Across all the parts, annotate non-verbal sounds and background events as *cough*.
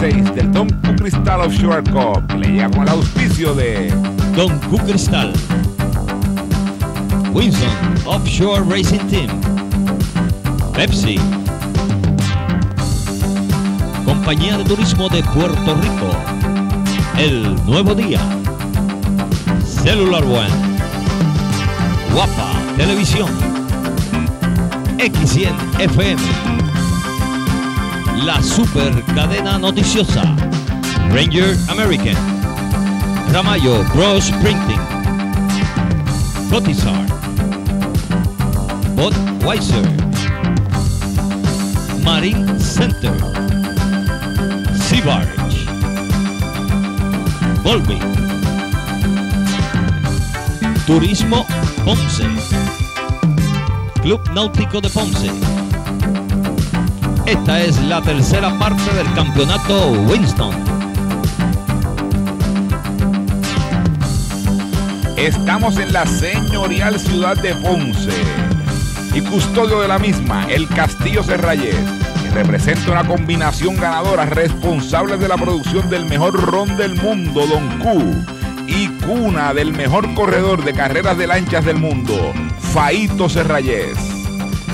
1996 del Don Q Cristal Offshore Cup. Le llega el auspicio de Don Q Cristal. Winston Offshore Racing Team. Pepsi. Compañía de Turismo de Puerto Rico. El Nuevo Día. Cellular One. Guapa Televisión. X100 FM. La super cadena noticiosa. Ranger American. Ramayo Bros Printing. Cotizar. Budweiser. Marine Center. Sea Barge. Volvi. Turismo Ponce. Club Náutico de Ponce. Esta es la tercera parte del campeonato Winston. Estamos en la señorial ciudad de Ponce y custodio de la misma, el Castillo Serrayés, que representa una combinación ganadora responsable de la producción del mejor ron del mundo, Don Q, y cuna del mejor corredor de carreras de lanchas del mundo, Faito Serrayés.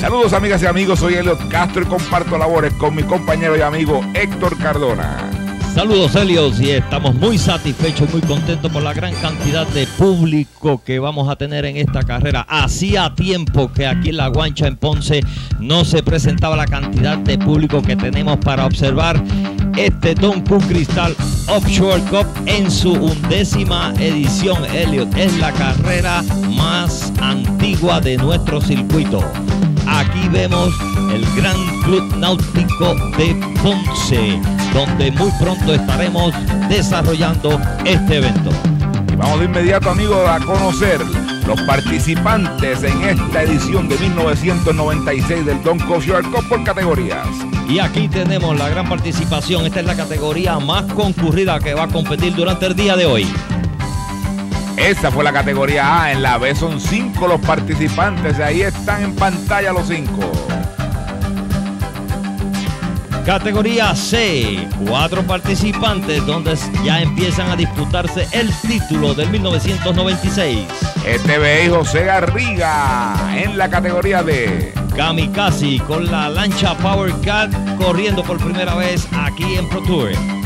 Saludos amigas y amigos, soy Eliot Castro y comparto labores con mi compañero y amigo Héctor Cardona. Saludos Helios y estamos muy satisfechos, muy contentos por la gran cantidad de público que vamos a tener en esta carrera. Hacía tiempo que aquí en La Guancha, en Ponce, no se presentaba la cantidad de público que tenemos para observar este Don Q Cristal Offshore Cup en su undécima edición. Elliot es la carrera más antigua de nuestro circuito. Aquí vemos el Gran Club Náutico de Ponce, donde muy pronto estaremos desarrollando este evento. Y vamos de inmediato, amigos, a conocer los participantes en esta edición de 1996 del Don Offshore Cup por categorías. Y aquí tenemos la gran participación. Esta es la categoría más concurrida que va a competir durante el día de hoy. Esa fue la categoría A. En la B son cinco los participantes. Ahí están en pantalla los cinco. Categoría C, cuatro participantes donde ya empiezan a disputarse el título del 1996. Este ve José Garriga en la categoría D. Kamikaze con la lancha Power Cat corriendo por primera vez aquí en Pro Tour.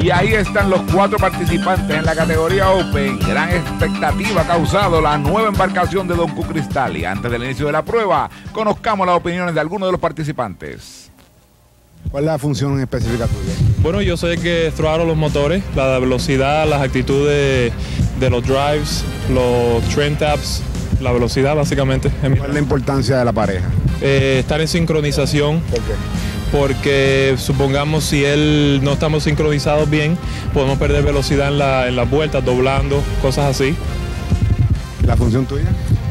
Y ahí están los cuatro participantes en la categoría Open. Gran expectativa ha causado la nueva embarcación de Don Q Cristal. Y antes del inicio de la prueba, conozcamos las opiniones de algunos de los participantes. ¿Cuál es la función específica tuya? Bueno, yo soy el que throttle los motores, la velocidad, las actitudes de los drives, los trend taps, la velocidad básicamente. ¿Cuál es la importancia de la pareja? Eh, estar en sincronización. ¿Por qué? Porque supongamos si él no estamos sincronizados bien, podemos perder velocidad en, la, en las vueltas, doblando, cosas así. ¿La función tuya?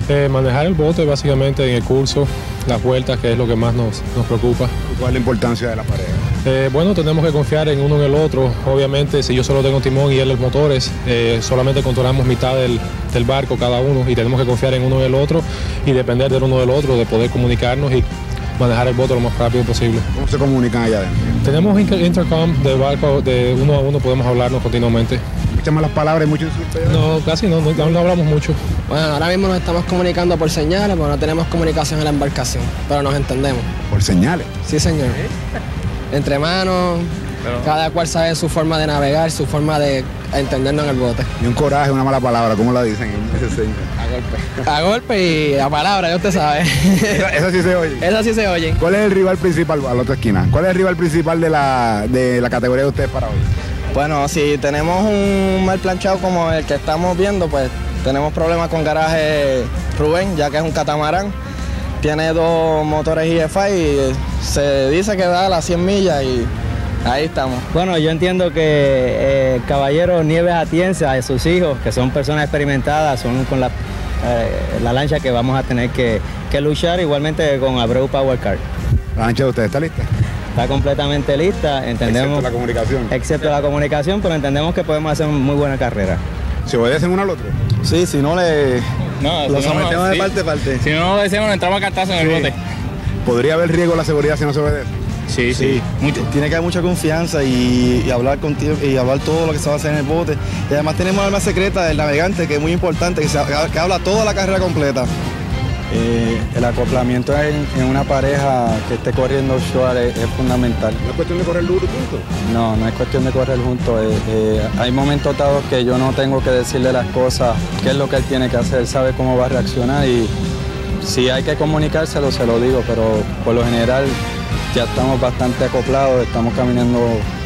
Eh, manejar el bote básicamente en el curso, las vueltas, que es lo que más nos, nos preocupa. ¿Cuál es la importancia de la pareja? Eh, bueno, tenemos que confiar en uno en el otro. Obviamente, si yo solo tengo timón y él los motores, eh, solamente controlamos mitad del, del, barco cada uno y tenemos que confiar en uno en el otro y depender del uno del otro, de poder comunicarnos y manejar el bote lo más rápido posible. ¿Cómo se comunican allá adentro? Tenemos intercom de barco, de uno a uno podemos hablarnos continuamente. Muchas malas palabras y mucho insulto. No, casi no, no, no hablamos mucho. Bueno, ahora mismo nos estamos comunicando por señales, porque no tenemos comunicación en la embarcación, pero nos entendemos. ¿Por señales? Sí, señor. Entre manos, pero... cada cual sabe su forma de navegar, su forma de entendernos en el bote. Y un coraje, una mala palabra, ¿cómo la dicen? Ese señor? A golpe. *laughs* A golpe y a palabra, ya usted sabe. Esa, esa sí se oye. Esa sí se oye. ¿Cuál es el rival principal, a la otra esquina? ¿Cuál es el rival principal de la, de la categoría de ustedes para hoy? Bueno, si tenemos un mal planchado como el que estamos viendo, pues tenemos problemas con garaje Rubén, ya que es un catamarán. Tiene dos motores IFI y se dice que da las 100 millas y ahí estamos. Bueno, yo entiendo que eh, Caballero Nieves Atienza, a sus hijos, que son personas experimentadas, son con la, eh, la lancha que vamos a tener que, que, luchar, igualmente con Abreu Power Car. ¿La lancha de ustedes está lista? Está completamente lista, entendemos. Excepto la comunicación. Excepto la comunicación, pero entendemos que podemos hacer muy buena carrera. ¿Se obedecen uno al otro? Sí, si no le. No, lo si sometemos no, de sí. parte a parte. Si no lo obedecemos, nos entramos a cartazo en el bote. ¿Podría haber riesgo la seguridad si no se obedece? Sí, sí. Tiene que haber mucha confianza y, hablar contigo y hablar todo lo que se va a hacer en el bote. Y además tenemos la arma secreta del navegante, que es muy importante, que, habla toda la carrera completa. Eh, el acoplamiento en, una pareja que esté corriendo offshore es, fundamental. ¿No es cuestión de correr duro juntos? No, no es cuestión de correr juntos. Eh, eh, hay momentos dados que yo no tengo que decirle las cosas, qué es lo que él tiene que hacer, él sabe cómo va a reaccionar y si hay que comunicárselo, se lo digo, pero por lo general ya estamos bastante acoplados, estamos caminando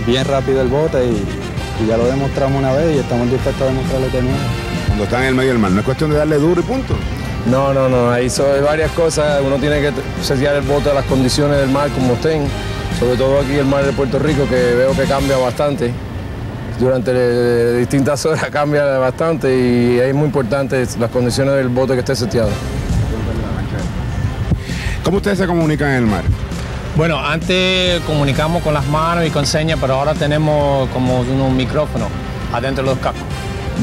bien rápido el bote y, ya lo demostramos una vez y estamos dispuestos a demostrarlo de nuevo. Cuando está en el medio del mar, ¿no es cuestión de darle duro y punto? No, no, no, ahí son varias cosas, uno tiene que setear el bote a las condiciones del mar como estén, sobre todo aquí el mar de Puerto Rico que veo que cambia bastante, durante distintas horas *laughs* cambia bastante y es muy importante las condiciones del bote que esté seteado. ¿Cómo ustedes se comunican en el mar? Bueno, antes comunicamos con las manos y con señas, pero ahora tenemos como un micrófono adentro de los cascos.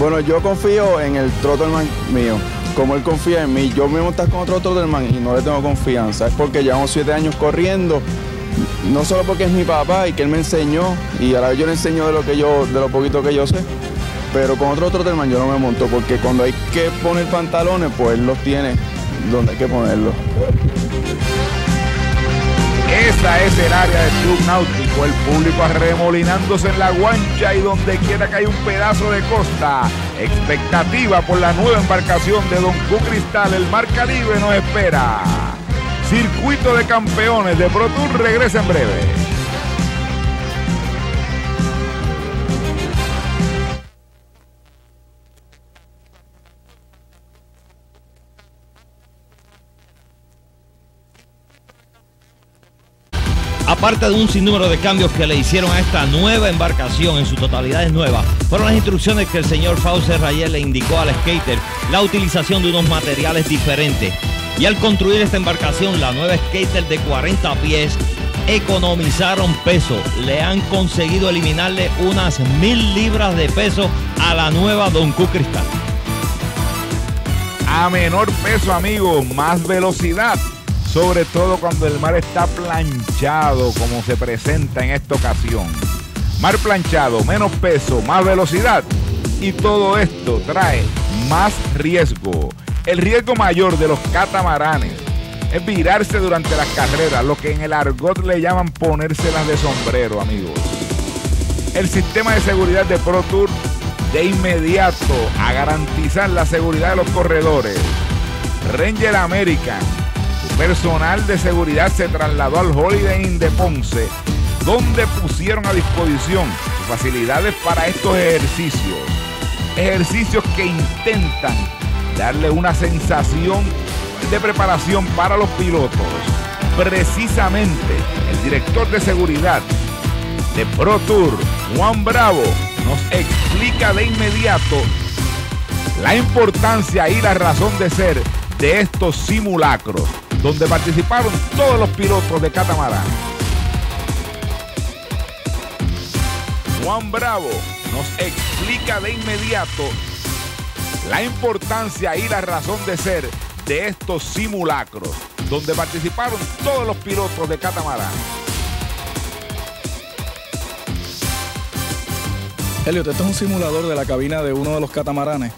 Bueno, yo confío en el Trotterman mío. Como él confía en mí, yo me montas con otro Trotterman y no le tengo confianza. Es porque llevamos siete años corriendo, no solo porque es mi papá y que él me enseñó, y a la vez yo le enseño de lo que yo, de lo poquito que yo sé. Pero con otro Trotterman yo no me monto, porque cuando hay que poner pantalones, pues él los tiene donde hay que ponerlos. Es el área del Club Náutico, el público arremolinándose en la guancha y donde quiera que hay un pedazo de costa. Expectativa por la nueva embarcación de Don Q Cristal, el Mar Caribe nos espera. Circuito de campeones de Pro Tour regresa en breve. Aparte de un sinnúmero de cambios que le hicieron a esta nueva embarcación, en su totalidad es nueva, fueron las instrucciones que el señor Fauser Rayel le indicó al skater, la utilización de unos materiales diferentes. Y al construir esta embarcación, la nueva skater de 40 pies, economizaron peso. Le han conseguido eliminarle unas mil libras de peso a la nueva Don Q Cristal. A menor peso, amigo, más velocidad sobre todo cuando el mar está planchado como se presenta en esta ocasión. Mar planchado, menos peso, más velocidad y todo esto trae más riesgo. El riesgo mayor de los catamaranes es virarse durante las carreras, lo que en el argot le llaman ponérselas de sombrero, amigos. El sistema de seguridad de Pro Tour de inmediato a garantizar la seguridad de los corredores. Ranger American personal de seguridad se trasladó al Holiday Inn de Ponce, donde pusieron a disposición facilidades para estos ejercicios. Ejercicios que intentan darle una sensación de preparación para los pilotos. Precisamente el director de seguridad de Pro Tour, Juan Bravo, nos explica de inmediato la importancia y la razón de ser de estos simulacros donde participaron todos los pilotos de catamarán. Juan Bravo nos explica de inmediato la importancia y la razón de ser de estos simulacros, donde participaron todos los pilotos de catamarán. Elliot, este es un simulador de la cabina de uno de los catamaranes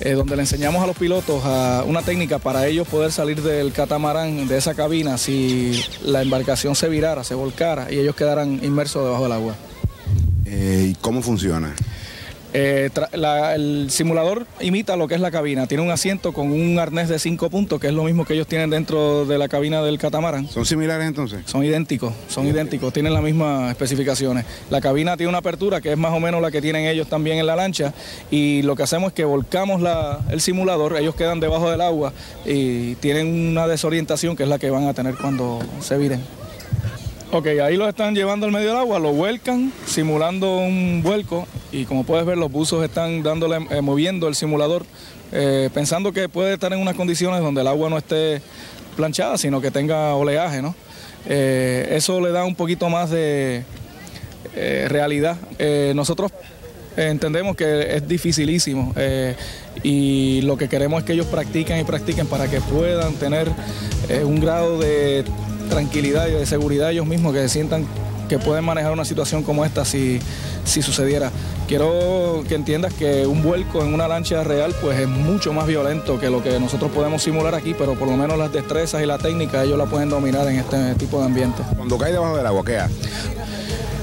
eh, donde le enseñamos a los pilotos a una técnica para ellos poder salir del catamarán, de esa cabina, si la embarcación se virara, se volcara y ellos quedaran inmersos debajo del agua. Eh, ¿Y cómo funciona? Eh, el simulador imita lo que es la cabina. Tiene un asiento con un arnés de cinco puntos, que es lo mismo que ellos tienen dentro de la cabina del catamarán. ¿Son similares entonces? Son idénticos, son idénticos, tienen las mismas especificaciones. La cabina tiene una apertura que es más o menos la que tienen ellos también en la lancha y lo que hacemos es que volcamos el simulador, ellos quedan debajo del agua y tienen una desorientación que es la que van a tener cuando se viren. Ok, ahí lo están llevando al medio del agua, lo vuelcan, simulando un vuelco y como puedes ver los buzos están eh, moviendo el simulador, eh, pensando que puede estar en unas condiciones donde el agua no esté planchada, sino que tenga oleaje, ¿no? Eh, eso le da un poquito más de realidad. nosotros entendemos que es dificilísimo y lo que queremos es que ellos practiquen y practiquen para que puedan tener un grado de tranquilidad y de seguridad ellos mismos, que se sientan que pueden manejar una situación como esta si, si sucediera. Quiero que entiendas que un vuelco en una lancha real pues es mucho más violento que lo que nosotros podemos simular aquí, pero por lo menos las destrezas y la técnica ellos la pueden dominar en este tipo de ambiente. Cuando cae debajo del agua, ¿qué?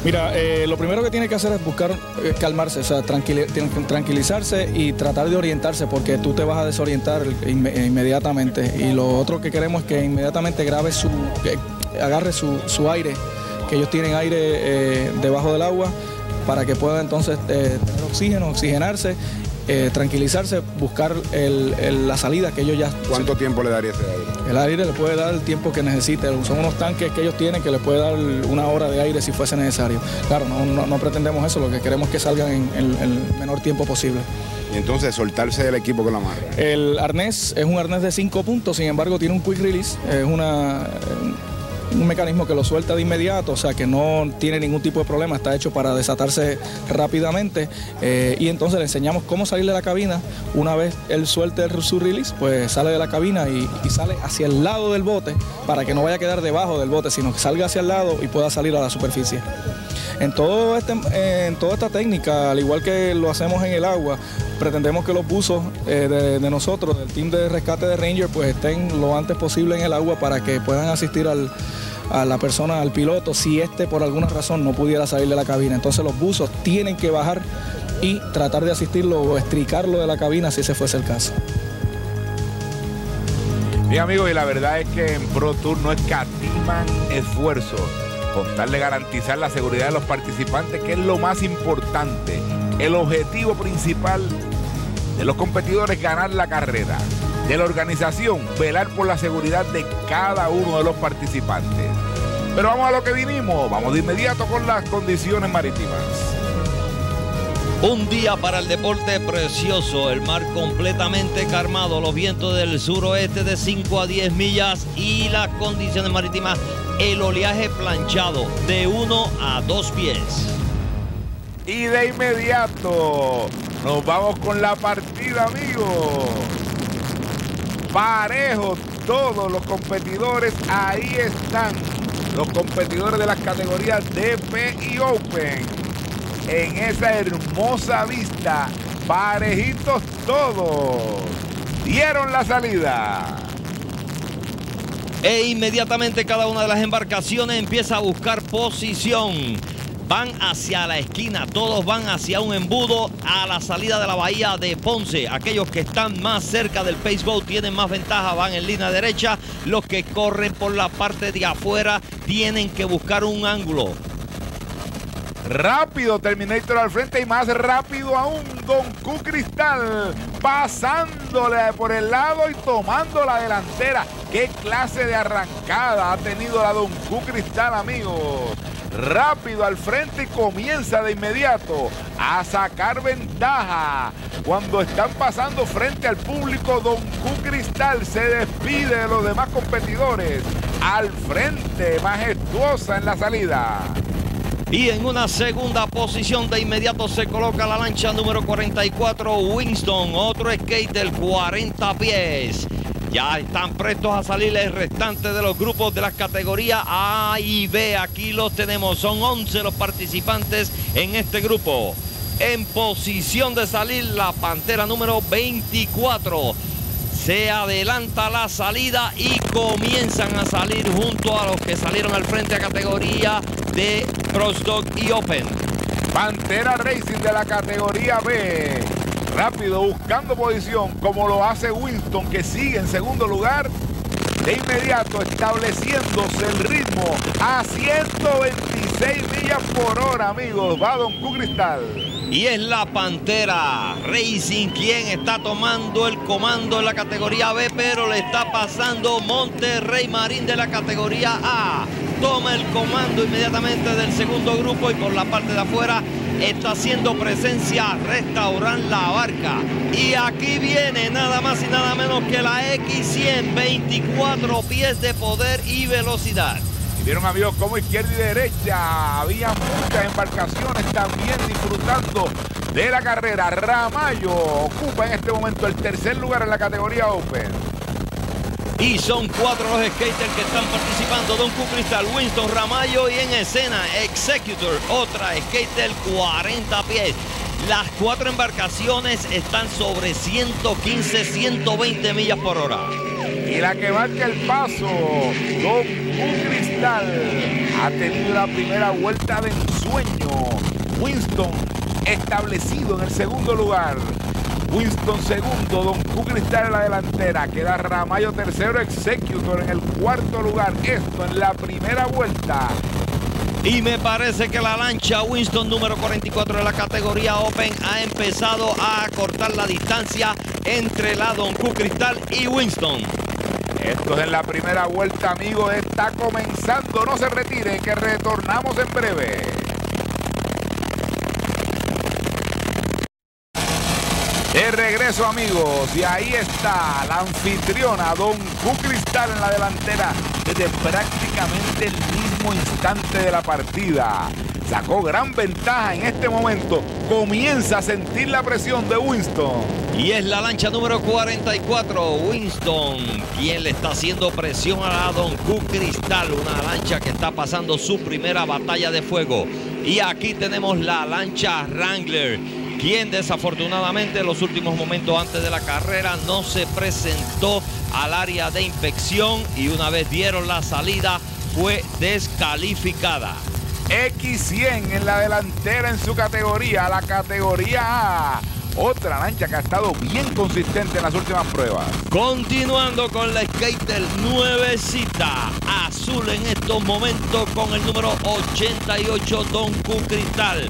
Mira, eh, lo primero que tiene que hacer es buscar eh, calmarse, o sea, tranquilizarse y tratar de orientarse porque tú te vas a desorientar inme- inmediatamente. Y lo otro que queremos es que inmediatamente grabe su, agarre su, su aire, que ellos tienen aire eh, debajo del agua para que pueda entonces tener oxígeno, oxigenarse, eh, tranquilizarse, buscar el- el- la salida que ellos ya... ¿Cuánto tiempo le daría ese aire? El aire le puede dar el tiempo que necesite. Son unos tanques que ellos tienen que les puede dar una hora de aire si fuese necesario. Claro, no, no- no pretendemos eso, lo que queremos es que salgan en, en- en el menor tiempo posible. Y entonces soltarse del equipo con la amarra. El arnés es un arnés de 5 puntos, sin embargo tiene un quick release, es una, un mecanismo que lo suelta de inmediato, o sea que no tiene ningún tipo de problema, está hecho para desatarse rápidamente eh, y entonces le enseñamos cómo salir de la cabina. Una vez él suelte el, su release, pues sale de la cabina y, y sale hacia el lado del bote para que no vaya a quedar debajo del bote, sino que salga hacia el lado y pueda salir a la superficie. En, todo este, en toda esta técnica, al igual que lo hacemos en el agua, pretendemos que los buzos eh, de, nosotros, del team de rescate de Ranger, pues estén lo antes posible en el agua para que puedan asistir al, a la persona, al piloto, si éste por alguna razón no pudiera salir de la cabina. Entonces los buzos tienen que bajar y tratar de asistirlo o estricarlo de la cabina si ese fuese el caso. Bien amigos, y la verdad es que en Pro Tour no escatiman esfuerzos con tal de garantizar la seguridad de los participantes, que es lo más importante. El objetivo principal de los competidores es ganar la carrera. De la organización, velar por la seguridad de cada uno de los participantes. Pero vamos a lo que vinimos, vamos de inmediato con las condiciones marítimas. Un día para el deporte precioso, el mar completamente calmado, los vientos del suroeste de 5 a 10 millas y las condiciones marítimas, el oleaje planchado de 1 a 2 pies. Y de inmediato nos vamos con la partida, amigos. Parejo, todos los competidores ahí están. Los competidores de las categorías DP y Open. En esa hermosa vista, parejitos todos. Dieron la salida. E inmediatamente cada una de las embarcaciones empieza a buscar posición. Van hacia la esquina, todos van hacia un embudo a la salida de la bahía de Ponce. Aquellos que están más cerca del pace boat tienen más ventaja, van en línea derecha. Los que corren por la parte de afuera tienen que buscar un ángulo. Rápido Terminator al frente y más rápido aún Don Q Cristal pasándole por el lado y tomando la delantera. ¿Qué clase de arrancada ha tenido la Don Q Cristal, amigos? Rápido al frente y comienza de inmediato a sacar ventaja. Cuando están pasando frente al público, Don Q Cristal se despide de los demás competidores. Al frente, majestuosa en la salida. Y en una segunda posición de inmediato se coloca la lancha número 44 Winston, otro skate del 40 pies. Ya están prestos a salir el restante de los grupos de las categorías A y B. Aquí los tenemos, son 11 los participantes en este grupo. En posición de salir la pantera número 24. Se adelanta la salida y comienzan a salir junto a los que salieron al frente a categoría de Crossdog y Open. Pantera Racing de la categoría B. Rápido buscando posición como lo hace Winston que sigue en segundo lugar. De inmediato estableciéndose el ritmo a 126 millas por hora, amigos. Va Don Q Cristal. Y es la Pantera Racing quien está tomando el comando en la categoría B, pero le está pasando Monterrey Marín de la categoría A. Toma el comando inmediatamente del segundo grupo y por la parte de afuera está haciendo presencia Restaurant La Barca. Y aquí viene nada más y nada menos que la X100, 24 pies de poder y velocidad. Y vieron amigos como izquierda y derecha había muchas embarcaciones también disfrutando de la carrera. Ramallo ocupa en este momento el tercer lugar en la categoría Open. Y son cuatro los skaters que están participando. Don Q Cristal, Winston Ramayo y en escena Executor, otra skater 40 pies. Las cuatro embarcaciones están sobre 115, 120 millas por hora. Y la que marca el paso, Don Q Cristal, ha tenido la primera vuelta de ensueño. Winston establecido en el segundo lugar. Winston segundo, Don Q Cristal en la delantera, queda Ramayo tercero, Executor en el cuarto lugar, esto en la primera vuelta. Y me parece que la lancha Winston número 44 de la categoría Open ha empezado a cortar la distancia entre la Don Q Cristal y Winston. Esto es en la primera vuelta, amigos, está comenzando, no se retire, que retornamos en breve. De regreso amigos, y ahí está la anfitriona Don Q Cristal en la delantera desde prácticamente el mismo instante de la partida. Sacó gran ventaja en este momento, comienza a sentir la presión de Winston. Y es la lancha número 44, Winston, quien le está haciendo presión a la Don Q Cristal, una lancha que está pasando su primera batalla de fuego. Y aquí tenemos la lancha Wrangler quien desafortunadamente en los últimos momentos antes de la carrera no se presentó al área de inspección y una vez dieron la salida fue descalificada. X100 en la delantera en su categoría, la categoría A. Otra lancha que ha estado bien consistente en las últimas pruebas. Continuando con la skater nuevecita, azul en estos momentos con el número 88 Don Q Cristal.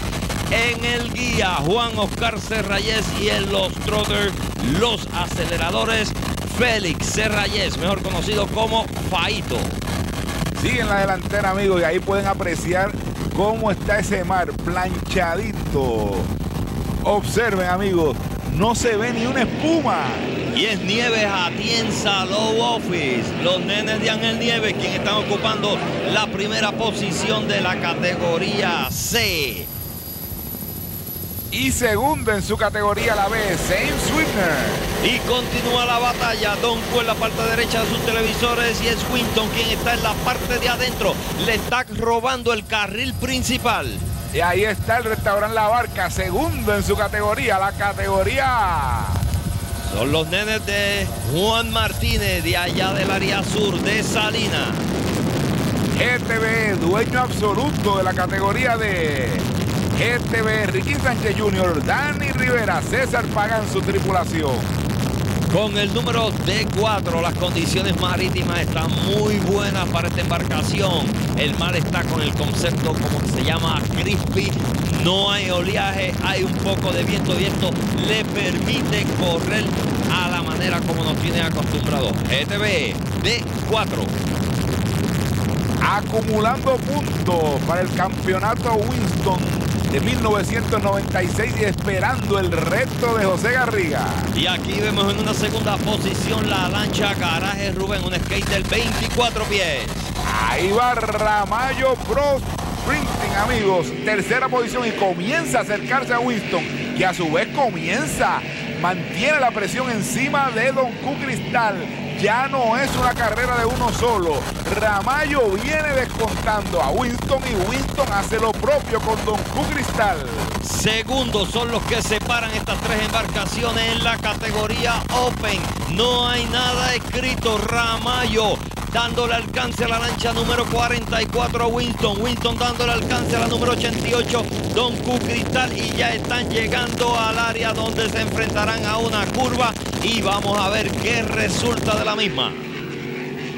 En el guía Juan Oscar Serrayes y en los trotters, los aceleradores Félix Serrayes, mejor conocido como Faito. Sigue en la delantera, amigos, y ahí pueden apreciar cómo está ese mar planchadito. Observen, amigos, no se ve ni una espuma. Y es Nieves Atienza Low Office, los nenes de Ángel Nieves, quien están ocupando la primera posición de la categoría C. Y segundo en su categoría la B, Sam Sweetener. Y continúa la batalla. Don Q en la parte derecha de sus televisores y es Winton quien está en la parte de adentro. Le está robando el carril principal. Y ahí está el restaurante La Barca, segundo en su categoría, la categoría Son los nenes de Juan Martínez, de allá del área sur de Salina. GTV, dueño absoluto de la categoría de GTV, Ricky Sánchez Jr., Dani Rivera, César Pagan su tripulación. Con el número D4, las condiciones marítimas están muy buenas para esta embarcación. El mar está con el concepto como se llama crispy. No hay oleaje, hay un poco de viento y esto le permite correr a la manera como nos tiene acostumbrado. GTV D4 acumulando puntos para el campeonato Winston de 1996 y esperando el reto de José Garriga. Y aquí vemos en una segunda posición la lancha Garaje Rubén, un skater 24 pies. Ahí va Ramayo Pro Sprinting, amigos. Tercera posición y comienza a acercarse a Winston, que a su vez comienza, mantiene la presión encima de Don Q Cristal ya no es una carrera de uno solo. Ramayo viene descontando a Winston y Winston hace lo propio con Don Q Cristal. Segundos son los que separan estas tres embarcaciones en la categoría Open. No hay nada escrito. Ramayo dándole alcance a la lancha número 44 a Winston. Winston dándole alcance a la número 88 Don Q Cristal y ya están llegando al área donde se enfrentarán a una curva y vamos a ver qué resulta de la misma.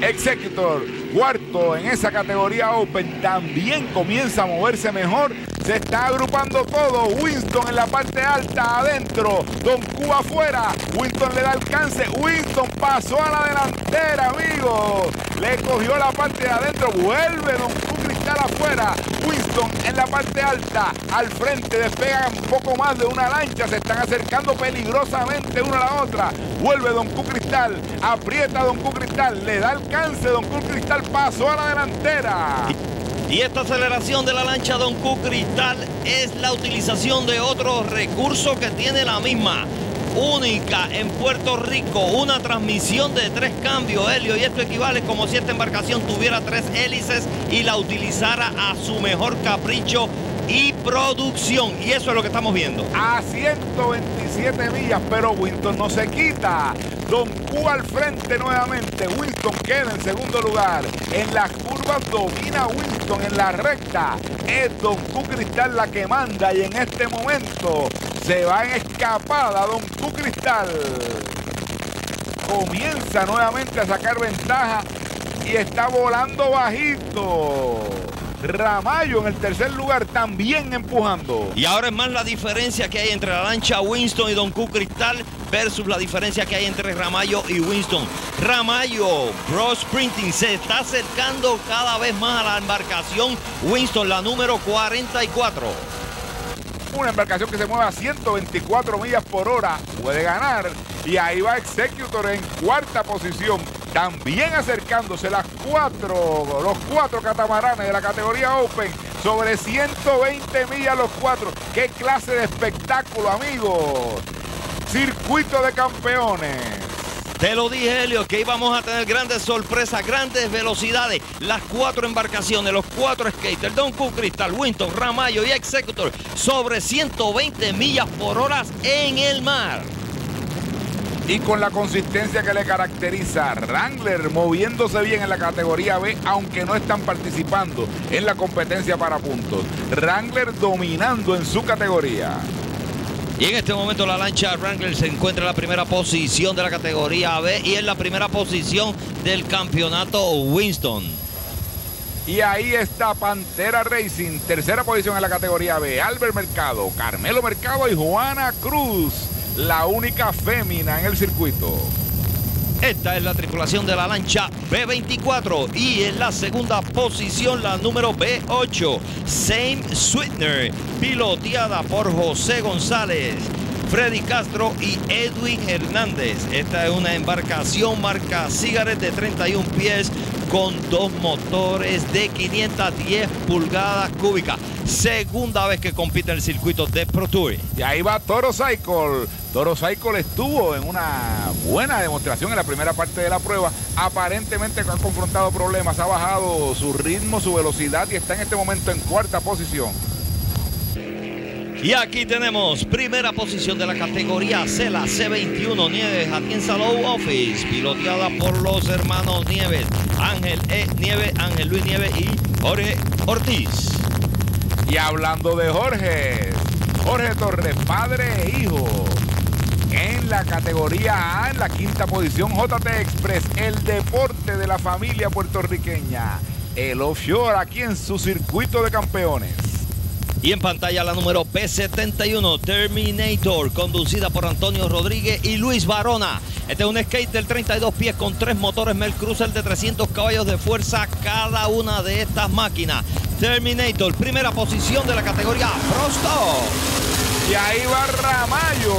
Executor, cuarto en esa categoría Open, también comienza a moverse mejor. Se está agrupando todo. Winston en la parte alta, adentro. Don Q afuera. Winston le da alcance. Winston pasó a la delantera, amigos. Le cogió la parte de adentro. Vuelve Don Cristal afuera. Winston en la parte alta. Al frente despegan poco más de una lancha. Se están acercando peligrosamente una a la otra. Vuelve Don Q Cristal. Aprieta Don Q Cristal. Le da alcance. Don Q Cristal pasó a la delantera. Y esta aceleración de la lancha Don Q Cristal es la utilización de otro recurso que tiene la misma. Única en Puerto Rico, una transmisión de tres cambios, Helio, y esto equivale como si esta embarcación tuviera tres hélices y la utilizara a su mejor capricho y producción. Y eso es lo que estamos viendo. A 127 millas, pero Winston no se quita. Don Q al frente nuevamente. Winston queda en segundo lugar. En las curvas domina Winston en la recta. Es Don Q Cristal la que manda y en este momento se va en escapada Don Q Cristal. Comienza nuevamente a sacar ventaja y está volando bajito. Ramallo en el tercer lugar también empujando. Y ahora es más la diferencia que hay entre la lancha Winston y Don Q Cristal versus la diferencia que hay entre Ramallo y Winston. Ramallo, Pro Sprinting, se está acercando cada vez más a la embarcación Winston, la número 44 una embarcación que se mueve a 124 millas por hora puede ganar. Y ahí va Executor en cuarta posición. También acercándose las cuatro, los cuatro catamaranes de la categoría Open sobre 120 millas los cuatro. ¡Qué clase de espectáculo, amigos! Circuito de campeones. Te lo dije, Helio, que íbamos a tener grandes sorpresas, grandes velocidades. Las cuatro embarcaciones, los cuatro skaters, Don Cook Crystal, Winton, Ramallo y Executor, sobre 120 millas por hora en el mar. Y con la consistencia que le caracteriza, Wrangler moviéndose bien en la categoría B, aunque no están participando en la competencia para puntos. Wrangler dominando en su categoría. Y en este momento la lancha Wrangler se encuentra en la primera posición de la categoría B y en la primera posición del campeonato Winston. Y ahí está Pantera Racing, tercera posición en la categoría B. Albert Mercado, Carmelo Mercado y Juana Cruz, la única fémina en el circuito. Esta es la tripulación de la lancha B24 y en la segunda posición la número B8, Same Sweetener, piloteada por José González. Freddy Castro y Edwin Hernández. Esta es una embarcación marca Cigaret de 31 pies con dos motores de 510 pulgadas cúbicas. Segunda vez que compite en el circuito de Pro. Y ahí va Toro Cycle. Toro Cycle estuvo en una buena demostración en la primera parte de la prueba. Aparentemente ha confrontado problemas, ha bajado su ritmo, su velocidad y está en este momento en cuarta posición. Y aquí tenemos primera posición de la categoría C, la C21 Nieves Atienza Low Office, piloteada por los hermanos Nieves, Ángel E. Nieves, Ángel Luis Nieves y Jorge Ortiz. Y hablando de Jorge, Jorge Torres, padre e hijo. En la categoría A, en la quinta posición, JT Express, el deporte de la familia puertorriqueña. El offshore aquí en su circuito de campeones. Y en pantalla la número P71 Terminator, conducida por Antonio Rodríguez y Luis Barona. Este es un skate del 32 pies con tres motores Cruiser de 300 caballos de fuerza cada una de estas máquinas. Terminator, primera posición de la categoría Prosto. Y ahí va Ramallo,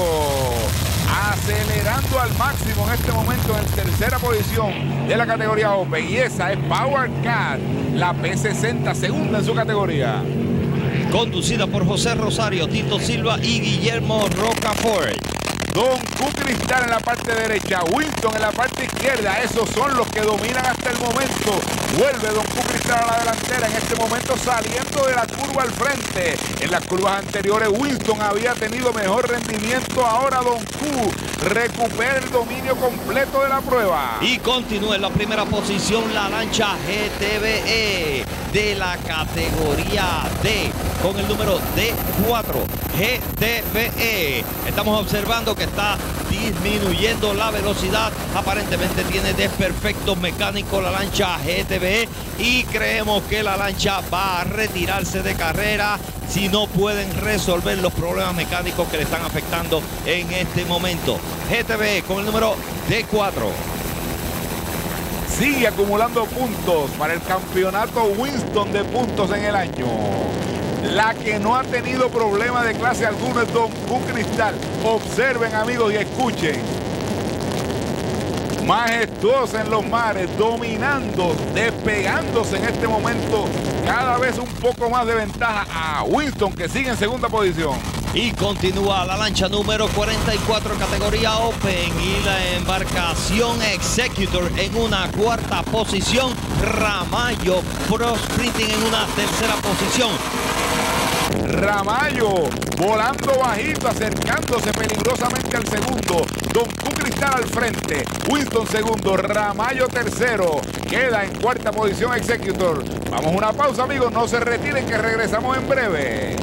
acelerando al máximo en este momento en tercera posición de la categoría Open. Y esa es Power Cat, la P60, segunda en su categoría conducida por José Rosario, Tito Silva y Guillermo Rocafort. Don Q Cristal en la parte derecha, Winston en la parte izquierda. Esos son los que dominan hasta el momento. Vuelve Don Q A la delantera en este momento saliendo de la curva al frente. En las curvas anteriores Winston había tenido mejor rendimiento. Ahora Don Q recupera el dominio completo de la prueba. Y continúa en la primera posición la lancha GTBE de la categoría D con el número D4 GTBE. Estamos observando que está disminuyendo la velocidad. Aparentemente tiene desperfectos mecánicos la lancha GTB y creemos que la lancha va a retirarse de carrera si no pueden resolver los problemas mecánicos que le están afectando en este momento. GTB con el número D4 sigue acumulando puntos para el campeonato Winston de puntos en el año. La que no ha tenido problema de clase alguno es Don Cristal. Observen amigos y escuchen. Majestuosa en los mares, dominando, despegándose en este momento cada vez un poco más de ventaja a Winston que sigue en segunda posición. Y continúa la lancha número 44, categoría Open. Y la embarcación Executor en una cuarta posición. Ramayo Pro en una tercera posición. Ramallo volando bajito, acercándose peligrosamente al segundo. Don Q Cristal al frente. Winston segundo. Ramallo tercero. Queda en cuarta posición Executor. Vamos a una pausa, amigos. No se retiren que regresamos en breve.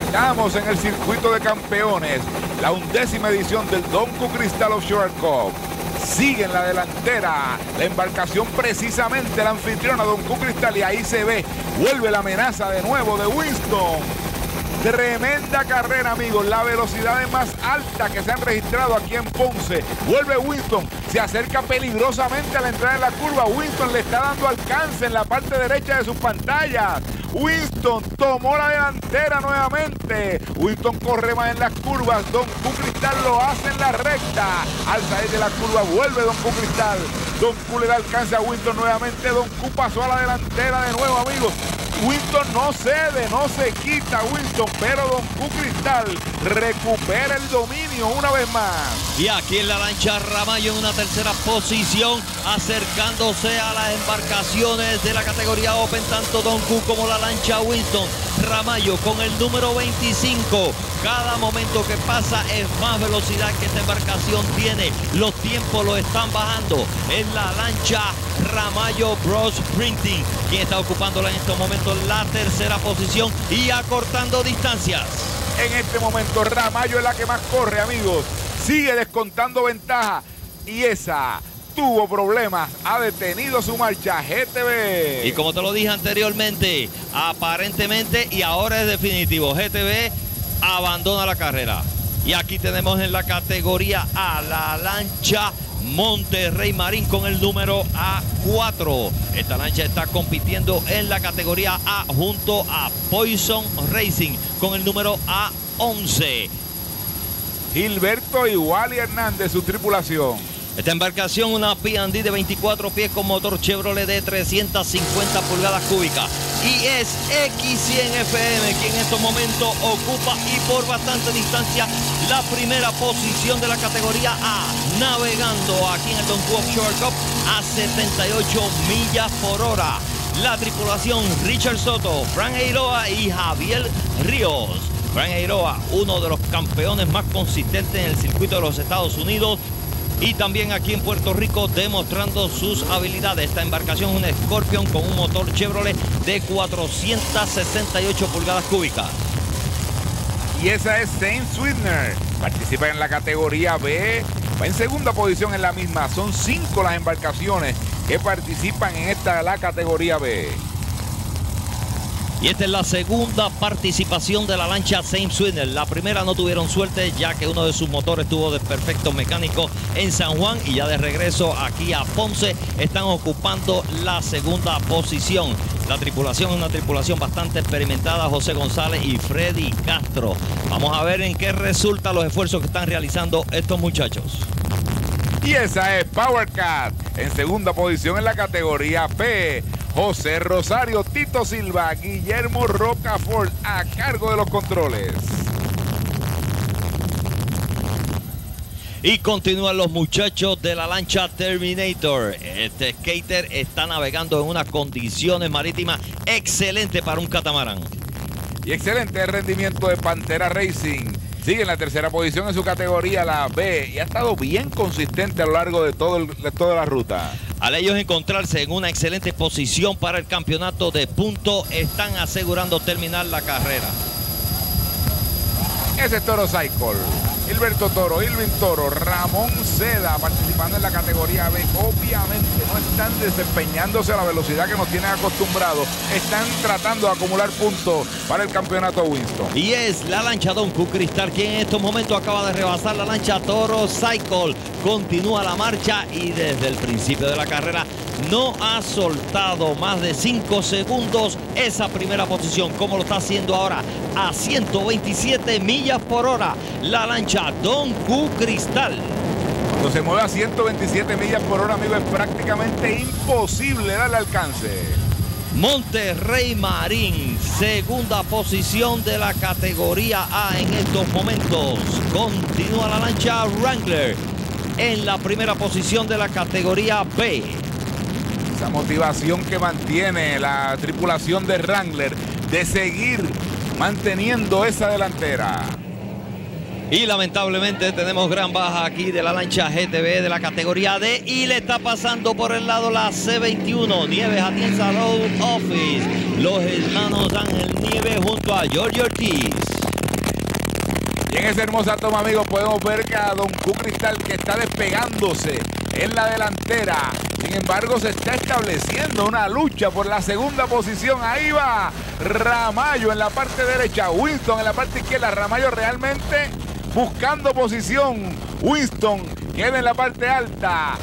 Estamos en el circuito de campeones, la undécima edición del Don Q Cristal Offshore Cup. Sigue en la delantera. La embarcación precisamente la anfitriona Don Q Cristal y ahí se ve, vuelve la amenaza de nuevo de Winston. Tremenda carrera, amigos. La velocidad es más alta que se han registrado aquí en Ponce. Vuelve Winston. Se acerca peligrosamente a la entrada de la curva. Winston le está dando alcance en la parte derecha de sus pantallas. Winston tomó la delantera nuevamente. Winston corre más en las curvas. Don Cristal lo hace en la recta. Al salir de la curva vuelve Don Cristal. Don Q le da alcance a Winston nuevamente. Don Q pasó a la delantera de nuevo, amigos. Winston no cede, no se quita Winston, pero Don Q Cristal recupera el dominio una vez más. Y aquí en la lancha Ramallo en una tercera posición, acercándose a las embarcaciones de la categoría Open, tanto Don Q como la lancha Winston. Ramallo con el número 25. Cada momento que pasa es más velocidad que esta embarcación tiene. Los tiempos lo están bajando. En la lancha Ramallo Bros Sprinting, quien está ocupándola en estos momentos la tercera posición y acortando distancias. En este momento Ramallo es la que más corre, amigos. Sigue descontando ventaja y esa tuvo problemas, ha detenido su marcha GTV. Y como te lo dije anteriormente, aparentemente y ahora es definitivo, GTV abandona la carrera. Y aquí tenemos en la categoría A la lancha Monterrey Marín con el número A4. Esta lancha está compitiendo en la categoría A junto a Poison Racing con el número A11. Gilberto Iguali Hernández, su tripulación. Esta embarcación, una P&D de 24 pies con motor Chevrolet de 350 pulgadas cúbicas. Y es X100FM quien en estos momentos ocupa y por bastante distancia la primera posición de la categoría A. Navegando aquí en el Don Offshore Cup a 78 millas por hora. La tripulación Richard Soto, Frank Eiroa y Javier Ríos. Frank Eiroa, uno de los campeones más consistentes en el circuito de los Estados Unidos, y también aquí en Puerto Rico demostrando sus habilidades. Esta embarcación es un Scorpion con un motor Chevrolet de 468 pulgadas cúbicas. Y esa es Saint Sweetener. Participa en la categoría B. Va en segunda posición en la misma. Son cinco las embarcaciones que participan en esta la categoría B. Y esta es la segunda participación de la lancha Saint Swinner. La primera no tuvieron suerte ya que uno de sus motores tuvo desperfectos mecánicos en San Juan y ya de regreso aquí a Ponce están ocupando la segunda posición. La tripulación es una tripulación bastante experimentada, José González y Freddy Castro. Vamos a ver en qué resultan los esfuerzos que están realizando estos muchachos. Y esa es Powercat en segunda posición en la categoría P. José Rosario, Tito Silva, Guillermo Rocafort a cargo de los controles. Y continúan los muchachos de la lancha Terminator. Este skater está navegando en unas condiciones marítimas excelentes para un catamarán. Y excelente rendimiento de Pantera Racing. Sigue en la tercera posición en su categoría, la B, y ha estado bien consistente a lo largo de, todo el, de toda la ruta. Al ellos encontrarse en una excelente posición para el campeonato de punto, están asegurando terminar la carrera. Ese es Toro Cycle. Gilberto Toro, Irving Toro, Ramón Seda participando en la categoría B. Obviamente no están desempeñándose a la velocidad que nos tienen acostumbrados. Están tratando de acumular puntos para el campeonato Winston. Y es la lancha Don Cristal quien en estos momentos acaba de rebasar la lancha Toro Cycle. Continúa la marcha y desde el principio de la carrera no ha soltado más de 5 segundos esa primera posición, como lo está haciendo ahora a 127 millas por hora. La lancha Don Q Cristal. Cuando se mueve a 127 millas por hora, amigo, es prácticamente imposible darle alcance. Monterrey Marín, segunda posición de la categoría A en estos momentos. Continúa la lancha Wrangler en la primera posición de la categoría B. Esa motivación que mantiene la tripulación de Wrangler de seguir manteniendo esa delantera. Y lamentablemente tenemos gran baja aquí de la lancha GTB de la categoría D y le está pasando por el lado la C21 Nieves Atienza Road Office. Los hermanos Ángel Nieves junto a George Ortiz. Y en esa hermosa toma, amigos, podemos ver que a Don Q Cristal que está despegándose en la delantera. Sin embargo, se está estableciendo una lucha por la segunda posición. Ahí va Ramayo en la parte derecha, Winston en la parte izquierda. Ramayo realmente buscando posición. Winston queda en la parte alta.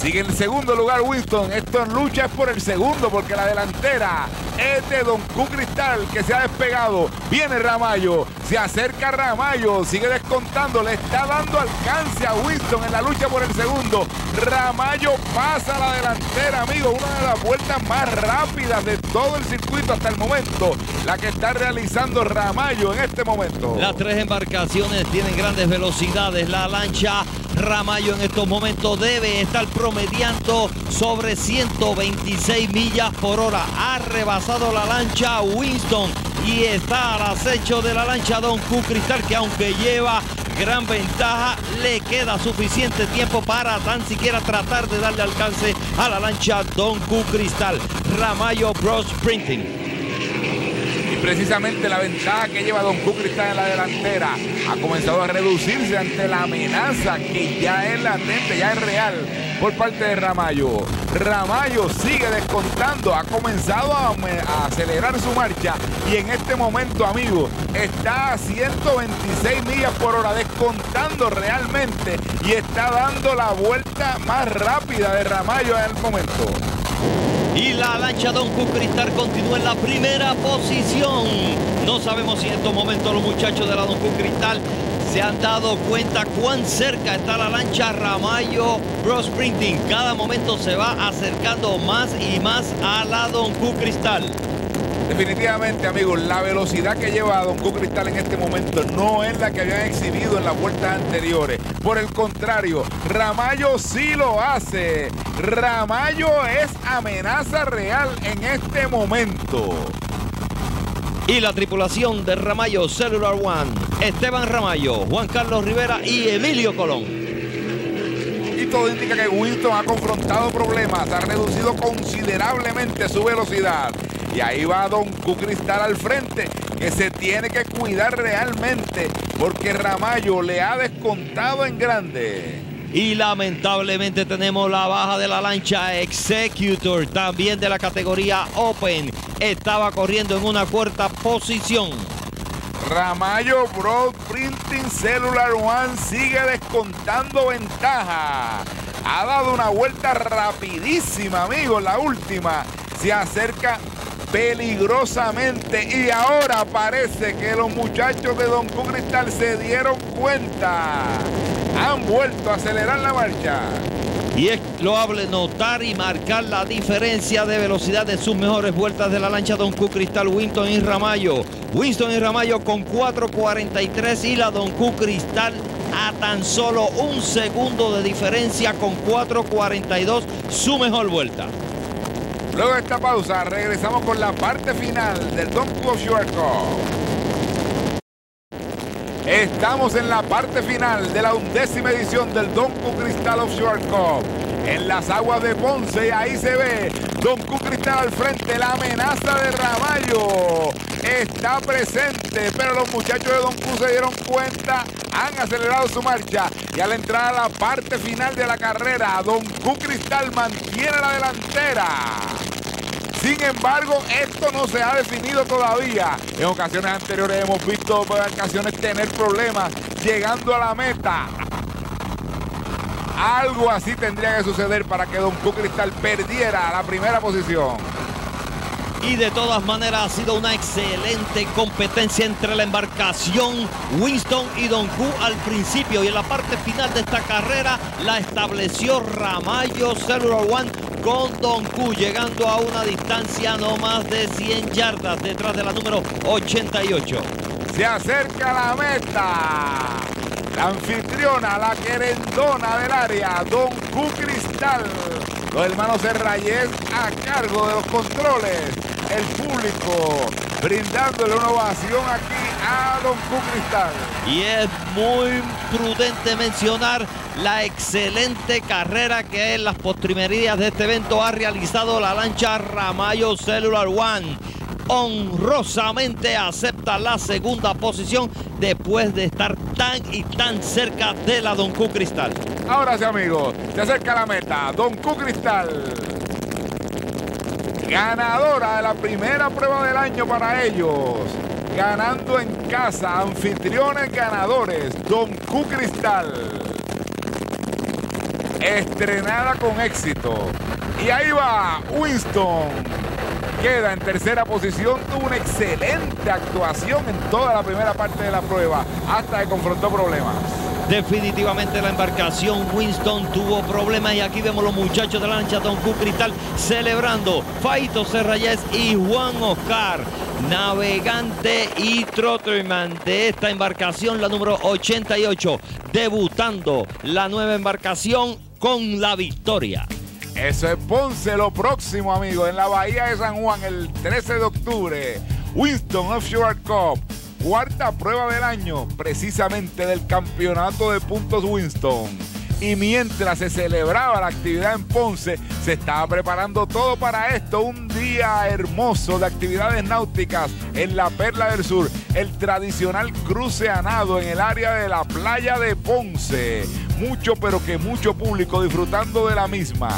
Sigue en segundo lugar Winston. Esto en lucha es por el segundo porque la delantera es de Don Q Cristal que se ha despegado. Viene Ramayo. Se acerca Ramayo. Sigue descontando. Le está dando alcance a Winston en la lucha por el segundo. Ramayo pasa a la delantera, amigo. Una de las vueltas más rápidas de todo el circuito hasta el momento. La que está realizando Ramayo en este momento. Las tres embarcaciones tienen grandes velocidades. La lancha Ramayo en estos momentos debe estar promediando sobre 126 millas por hora. Ha rebasado la lancha Winston y está al acecho de la lancha Don Q Cristal que aunque lleva gran ventaja, le queda suficiente tiempo para tan siquiera tratar de darle alcance a la lancha Don Q Cristal. Ramayo Bros Sprinting. Precisamente la ventaja que lleva Don Q Cristal en la delantera ha comenzado a reducirse ante la amenaza que ya es latente, ya es real por parte de Ramayo. Ramayo sigue descontando, ha comenzado a, acelerar su marcha y en este momento, amigos, está a 126 millas por hora, descontando realmente y está dando la vuelta más rápida de Ramayo en el momento. Y la lancha Don Cristal continúa en la primera posición. No sabemos si en estos momentos los muchachos de la Don Cristal se han dado cuenta cuán cerca está la lancha Ramayo Bro Sprinting. Cada momento se va acercando más y más a la Don Cristal. Definitivamente, amigos, la velocidad que lleva Don Q Cristal en este momento no es la que habían exhibido en las vueltas anteriores. Por el contrario, Ramayo sí lo hace. Ramayo es amenaza real en este momento. Y la tripulación de Ramayo Cellular One, Esteban Ramayo, Juan Carlos Rivera y Emilio Colón. Y todo indica que Winston ha confrontado problemas, ha reducido considerablemente su velocidad. Y ahí va Don Q Cristal al frente, que se tiene que cuidar realmente, porque Ramayo le ha descontado en grande. Y lamentablemente tenemos la baja de la lancha Executor, también de la categoría Open. Estaba corriendo en una cuarta posición. Ramayo Broad Printing Cellular One sigue descontando ventaja. Ha dado una vuelta rapidísima, amigos, la última. Se acerca peligrosamente y ahora parece que los muchachos de Don Q Cristal se dieron cuenta. Han vuelto a acelerar la marcha. Y es loable notar y marcar la diferencia de velocidad de sus mejores vueltas de la lancha Don Q Cristal Winston y Ramayo. Winston y Ramayo con 4.43 y la Don Q Cristal a tan solo un segundo de diferencia con 4.42 su mejor vuelta. Luego de esta pausa regresamos con la parte final del Don Q Offshore Cup. Estamos en la parte final de la undécima edición del Don Q Cristal Offshore Cup. En las aguas de Ponce, ahí se ve Don Q Cristal al frente, la amenaza de Ramallo está presente, pero los muchachos de Don Q se dieron cuenta, han acelerado su marcha y al entrar a la parte final de la carrera, Don Q Cristal mantiene la delantera. Sin embargo, esto no se ha definido todavía. En ocasiones anteriores hemos visto embarcaciones tener problemas llegando a la meta. Algo así tendría que suceder para que Don Q Cristal perdiera la primera posición. Y de todas maneras ha sido una excelente competencia entre la embarcación Winston y Don Q al principio y en la parte final de esta carrera la estableció Ramayo Cellular One con Don Q, llegando a una distancia no más de 100 yardas detrás de la número 88. Se acerca la meta. La anfitriona, la querendona del área, Don Q Cristal. Los hermanos Serrayes a cargo de los controles. El público brindándole una ovación aquí a Don Q Cristal. Y es muy prudente mencionar la excelente carrera que en las postrimerías de este evento ha realizado la lancha Ramayo Cellular One honrosamente acepta la segunda posición después de estar tan y tan cerca de la Don Q Cristal. Ahora sí, amigos, se acerca la meta. Don Q Cristal. Ganadora de la primera prueba del año para ellos. Ganando en casa, anfitriones ganadores, Don Q Cristal. Estrenada con éxito. Y ahí va Winston queda en tercera posición, tuvo una excelente actuación en toda la primera parte de la prueba, hasta que confrontó problemas. Definitivamente la embarcación Winston tuvo problemas y aquí vemos los muchachos de la lancha Don Q Cristal celebrando. Faito Serrayes y Juan Oscar, navegante y trotterman de esta embarcación, la número 88, debutando la nueva embarcación con la victoria. Eso es Ponce, lo próximo, amigo, en la Bahía de San Juan, el 13 de octubre. Winston Offshore Cup, cuarta prueba del año, precisamente del campeonato de puntos Winston. Y mientras se celebraba la actividad en Ponce, se estaba preparando todo para esto. Un día hermoso de actividades náuticas en la Perla del Sur. El tradicional cruce a nado en el área de la playa de Ponce. Mucho, pero que mucho público disfrutando de la misma.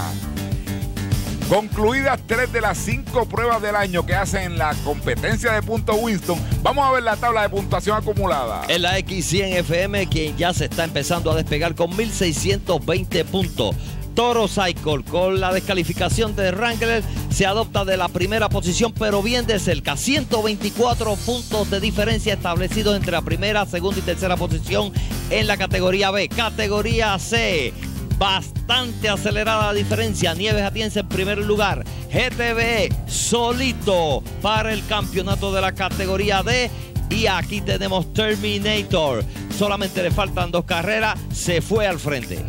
Concluidas tres de las cinco pruebas del año que hacen en la competencia de puntos Winston, vamos a ver la tabla de puntuación acumulada. En la X100 FM, quien ya se está empezando a despegar con 1620 puntos. Toro Cycle con la descalificación de Wrangler se adopta de la primera posición, pero bien de cerca. 124 puntos de diferencia establecidos entre la primera, segunda y tercera posición en la categoría B. Categoría C bastante acelerada la diferencia. Nieves Atienza en primer lugar. GTV solito para el campeonato de la categoría D. Y aquí tenemos Terminator. Solamente le faltan dos carreras. Se fue al frente.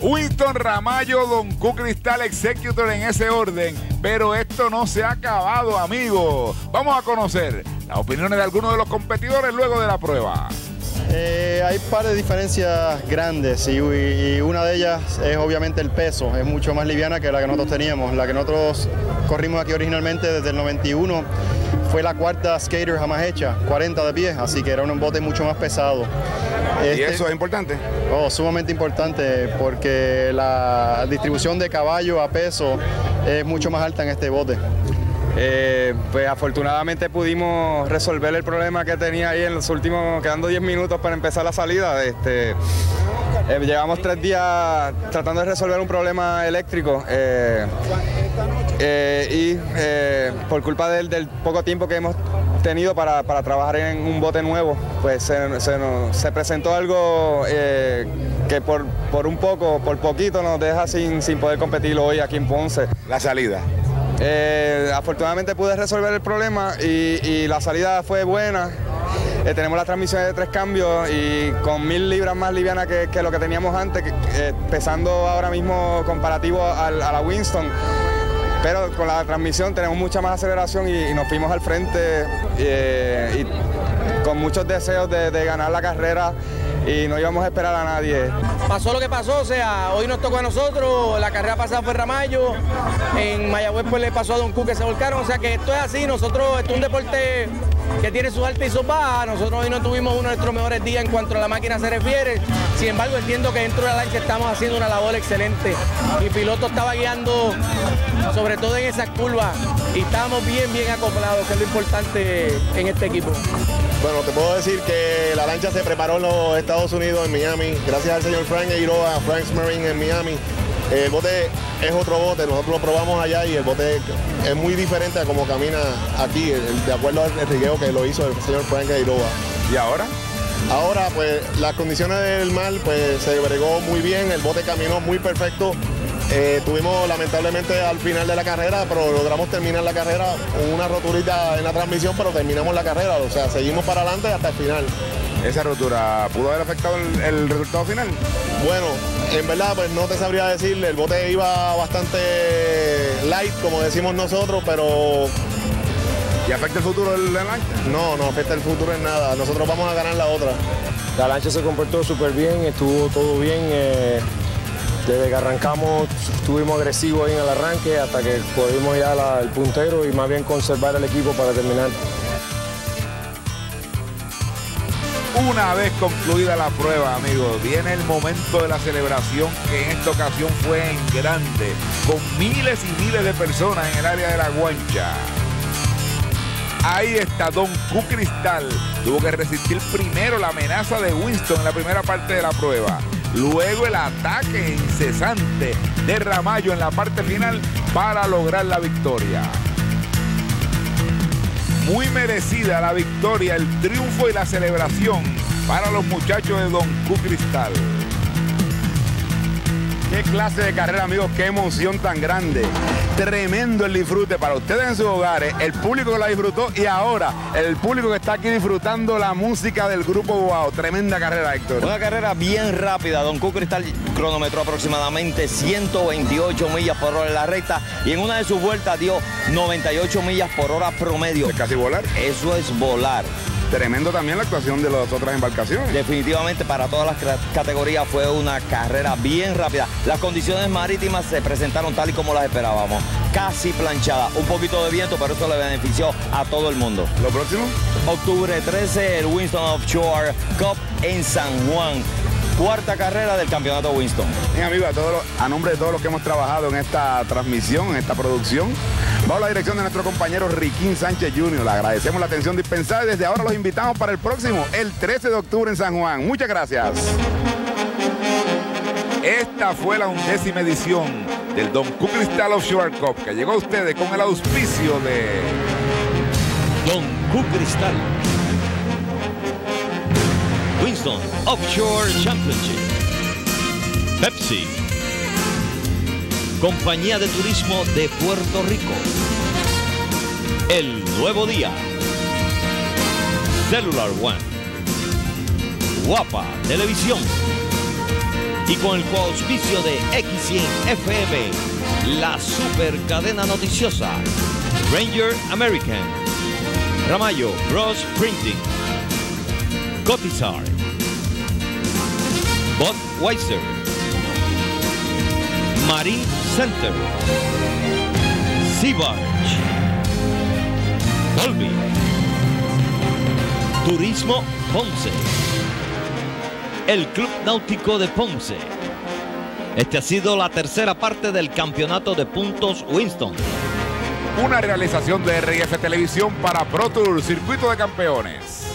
Winston Ramayo, Don Q Cristal Executor en ese orden. Pero esto no se ha acabado, amigos. Vamos a conocer las opiniones de algunos de los competidores luego de la prueba. Eh, hay un par de diferencias grandes y, y, una de ellas es obviamente el peso, es mucho más liviana que la que nosotros teníamos. La que nosotros corrimos aquí originalmente desde el 91 fue la cuarta skater jamás hecha, 40 de pie, así que era un bote mucho más pesado. ¿Y eso es importante? Oh, sumamente importante porque la distribución de caballo a peso es mucho más alta en este bote. Eh, pues afortunadamente pudimos resolver el problema que tenía ahí en los últimos, quedando 10 minutos para empezar la salida. Este, eh, llevamos tres días tratando de resolver un problema eléctrico eh, y por culpa del, poco tiempo que hemos tenido para, trabajar en un bote nuevo, pues se, nos, se presentó algo que por, por, un poco, por poquito nos deja sin, sin poder competir hoy aquí en Ponce. La salida. Eh, afortunadamente pude resolver el problema y, la salida fue buena. Eh, tenemos la transmisión de tres cambios y con mil libras más liviana que, lo que teníamos antes, eh, pesando ahora mismo comparativo a, la Winston. Pero con la transmisión tenemos mucha más aceleración y, nos fuimos al frente y con muchos deseos de, de ganar la carrera y no íbamos a esperar a nadie. Pasó lo que pasó, o sea, hoy nos tocó a nosotros, la carrera pasada fue Ramayo, en Mayagüez pues le pasó a Don Q que se volcaron, o sea que esto es así, nosotros, es un deporte que tiene sus altas y sus bajas, nosotros hoy no tuvimos uno de nuestros mejores días en cuanto a la máquina se refiere, sin embargo entiendo que dentro de la lancha estamos haciendo una labor excelente, mi piloto estaba guiando sobre todo en esas curvas y estábamos bien, bien acoplados, que es lo importante en este equipo. Bueno, te puedo decir que la lancha se preparó en los Estados Unidos, en Miami, gracias al señor Frank Eiroa, Frank's Marine en Miami. El bote es otro bote, nosotros lo probamos allá y el bote es muy diferente a como camina aquí, de acuerdo al rigueo que lo hizo el señor Frank Eiroa. ¿Y ahora? Ahora, pues las condiciones del mar pues, se bregó muy bien, el bote caminó muy perfecto Eh, tuvimos lamentablemente al final de la carrera, pero logramos terminar la carrera con una roturita en la transmisión, pero terminamos la carrera, o sea, seguimos para adelante hasta el final. ¿Esa rotura pudo haber afectado el, el resultado final? Bueno, en verdad, pues no te sabría decir, el bote iba bastante light, como decimos nosotros, pero ¿Y afecta el futuro de la lancha? no, no afecta el futuro en nada. Nosotros vamos a ganar la otra. La lancha se comportó súper bien, estuvo todo bien. eh, desde que arrancamos estuvimos agresivos ahí en el arranque hasta que cogimos ya la- el puntero y más bien conservar el equipo para terminar. Una vez concluida la prueba, amigos, viene el momento de la celebración que en esta ocasión fue en grande, con miles y miles de personas en el área de la guancha. Ahí está Don Q Cristal. Tuvo que resistir primero la amenaza de Winston en la primera parte de la prueba. Luego el ataque incesante de Ramallo en la parte final para lograr la victoria. Muy merecida la victoria, el triunfo y la celebración para los muchachos de Don Q Cristal. Qué clase de carrera, amigos, qué emoción tan grande. Tremendo el disfrute para ustedes en sus hogares, el público que la disfrutó y ahora el público que está aquí disfrutando la música del grupo Wow. Tremenda carrera, Héctor. Una carrera bien rápida. Don Q Cristal cronometró aproximadamente 128 millas por hora en la recta y en una de sus vueltas dio 98 millas por hora promedio. ¿Es casi volar? Eso es volar. Tremendo también la actuación de las otras embarcaciones. Definitivamente para todas las categorías fue una carrera bien rápida. Las condiciones marítimas se presentaron tal y como las esperábamos. Casi planchada. Un poquito de viento, pero eso le benefició a todo el mundo. ¿Lo próximo? Octubre 13, el Winston Offshore Cup en San Juan. Cuarta carrera del campeonato Winston. Bien, amigos, a, todos los- a nombre de todos los que hemos trabajado en esta transmisión, en esta producción, bajo la dirección de nuestro compañero Riquín Sánchez Jr. Le agradecemos la atención dispensada y desde ahora los invitamos para el próximo, el 13 de octubre en San Juan. Muchas gracias. Esta fue la undécima edición del Don Q Cristal Offshore Cup que llegó a ustedes con el auspicio de Don Q Cristal. Offshore Championship. Pepsi. Compañía de Turismo de Puerto Rico. El Nuevo Día. Cellular One. Guapa Televisión. Y con el coauspicio de X100 FM, la super cadena noticiosa. Ranger American. Ramallo Bros Printing. Cotizar. Budweiser. Marine Center. Seabarge. Volvi. Turismo Ponce. El Club Náutico de Ponce. Este ha sido la tercera parte del campeonato de puntos Winston. una realización de RF Televisión para Pro Tour Circuito de Campeones.